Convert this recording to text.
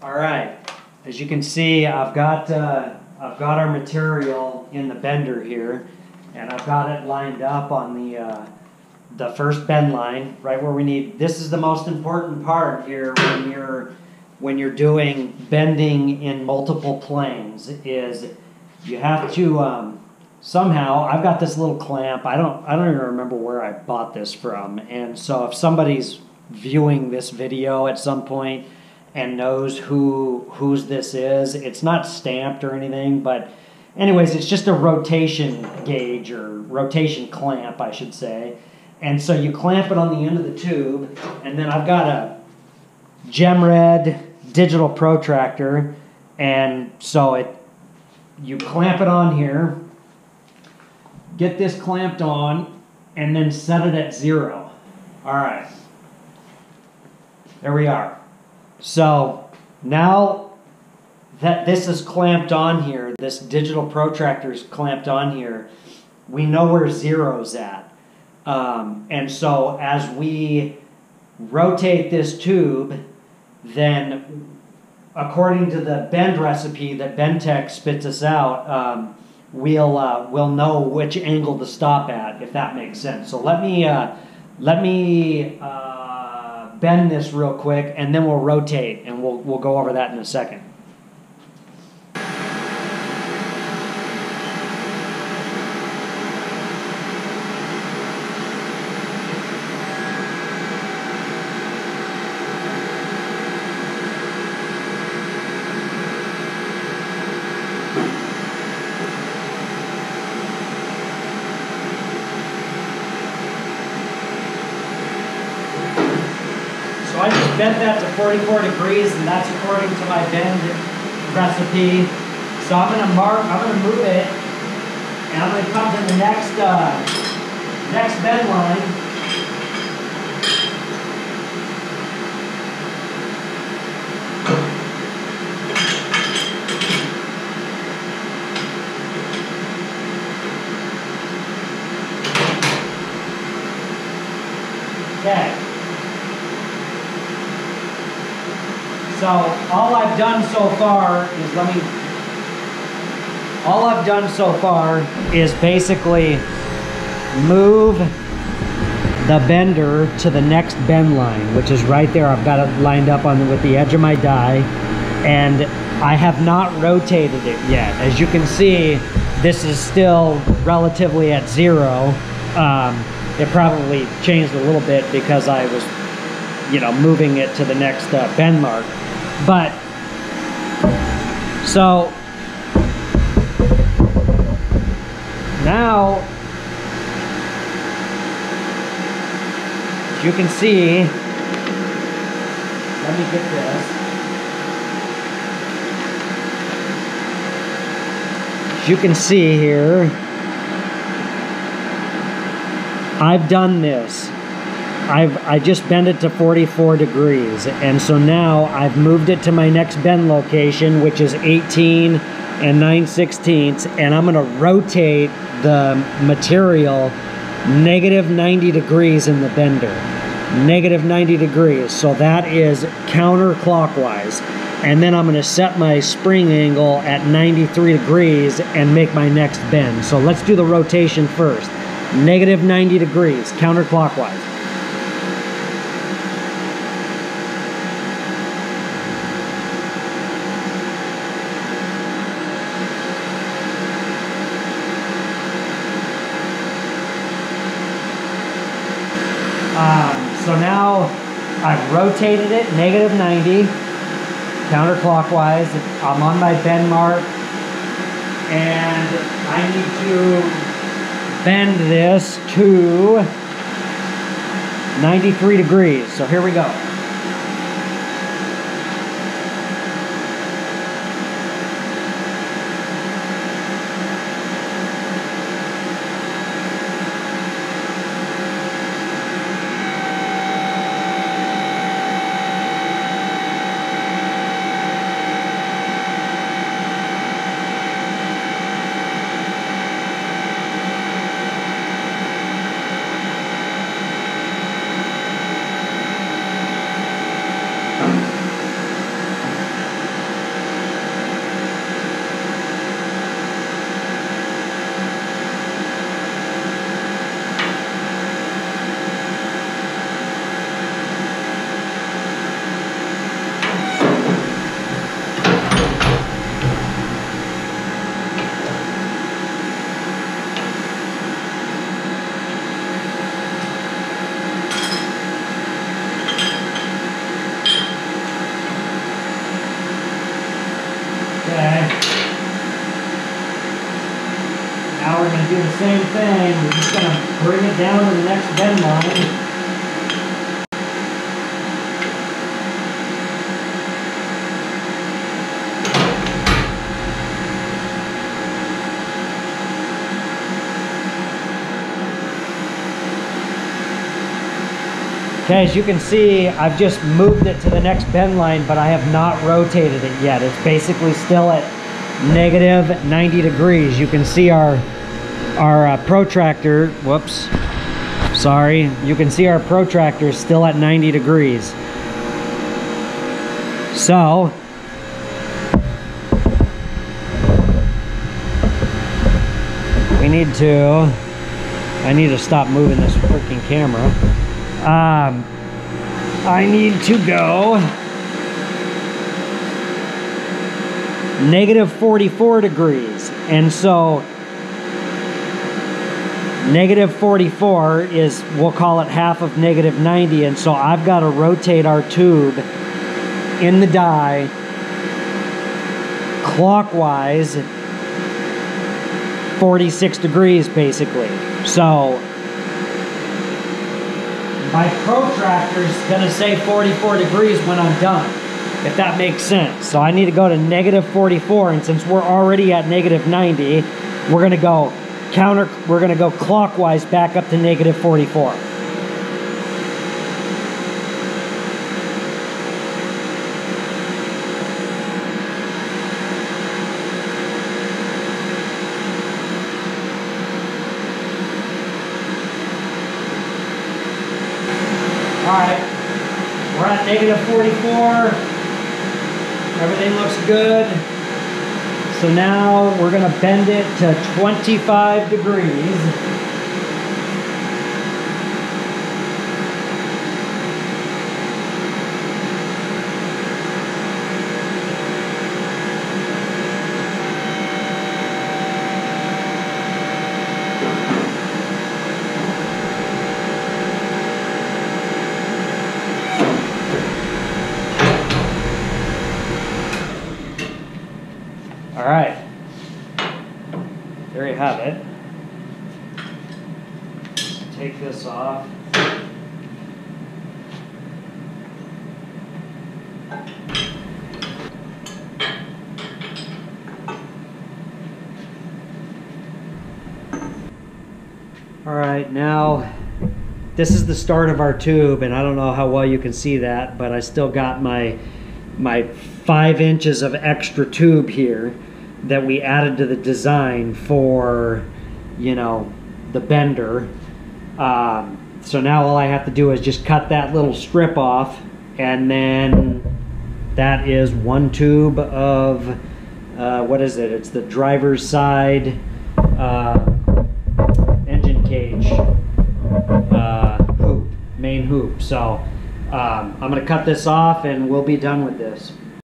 All right, as you can see, I've got, uh, I've got our material in the bender here, and I've got it lined up on the, uh, the first bend line, right where we need, this is the most important part here when you're, when you're doing bending in multiple planes, is you have to, um, somehow, I've got this little clamp, I don't, I don't even remember where I bought this from, and so if somebody's viewing this video at some point, and knows who whose this is. It's not stamped or anything, but anyways, it's just a rotation gauge or rotation clamp, I should say. And so you clamp it on the end of the tube, and then I've got a Gemred digital protractor, and so it you clamp it on here, get this clamped on, and then set it at zero. All right. There we are. So now that this is clamped on here, this digital protractor is clamped on here, we know where zero's at. Um, and so as we rotate this tube, then according to the bend recipe that Bendtech spits us out, um, we'll uh, we'll know which angle to stop at if that makes sense. So let me uh, let me. Uh, bend this real quick and then we'll rotate and we'll, we'll go over that in a second. Bent that to 44 degrees, and that's according to my bend recipe. So I'm gonna mark, I'm gonna move it, and I'm gonna come to the next, uh, next bend line. Okay. So all I've done so far is, let me, all I've done so far is basically move the bender to the next bend line, which is right there. I've got it lined up on with the edge of my die, and I have not rotated it yet. As you can see, this is still relatively at zero. Um, it probably changed a little bit because I was, you know, moving it to the next uh, bend mark. But, so, now, you can see, let me get this. You can see here, I've done this I've I just bent it to 44 degrees. And so now I've moved it to my next bend location which is 18 and 9 16ths and I'm gonna rotate the material negative 90 degrees in the bender. Negative 90 degrees. So that is counterclockwise. And then I'm going to set my spring angle at 93 degrees and make my next bend. So let's do the rotation first. Negative 90 degrees counterclockwise So now I've rotated it negative 90 counterclockwise. I'm on my bend mark and I need to bend this to 93 degrees. So here we go. Same thing. We're just gonna bring it down to the next bend line. Okay, as you can see, I've just moved it to the next bend line, but I have not rotated it yet. It's basically still at negative 90 degrees. You can see our, our uh, protractor, whoops, sorry. You can see our protractor is still at 90 degrees. So, we need to, I need to stop moving this freaking camera. Um, I need to go negative 44 degrees. And so negative 44 is, we'll call it half of negative 90. And so I've got to rotate our tube in the die clockwise 46 degrees basically. So my protractor is going to say 44 degrees when I'm done, if that makes sense. So I need to go to negative 44, and since we're already at negative 90, we're going to go counter, we're going to go clockwise back up to negative 44. All right, we're at negative 44. Everything looks good. So now we're gonna bend it to 25 degrees. All right. There you have it. Take this off. All right, now this is the start of our tube, and I don't know how well you can see that, but I still got my my five inches of extra tube here that we added to the design for, you know, the bender. Um, so now all I have to do is just cut that little strip off, and then that is one tube of uh, what is it? It's the driver's side uh, engine cage uh, hoop, main hoop. So um, I'm going to cut this off, and we'll be done with this.